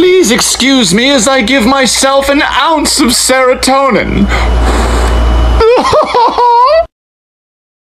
Please excuse me as I give myself an ounce of serotonin.